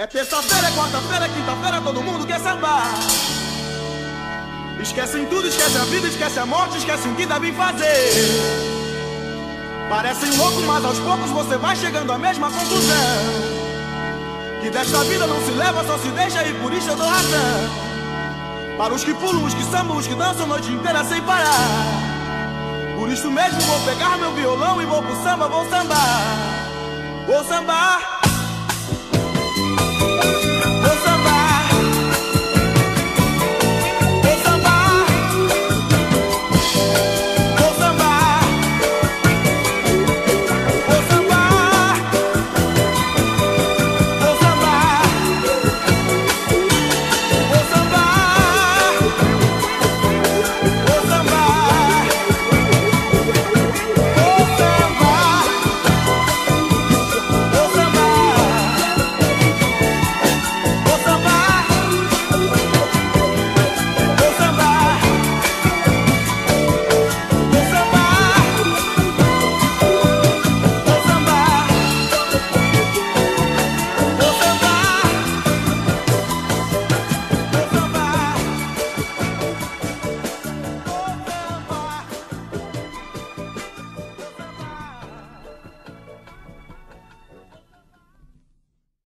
É terça-feira, é quarta-feira, é quinta-feira, todo mundo quer sambar. Esquecem tudo, esquece a vida, esquece a morte, esquecem o que devem fazer. Parecem loucos, mas aos poucos você vai chegando à mesma conclusão. Que desta vida não se leva, só se deixa e por isso eu dou razão. Para os que pulam, os que sambam, os que dançam a noite inteira sem parar. Por isso mesmo vou pegar meu violão e vou pro samba, vou sambar. Vou sambar.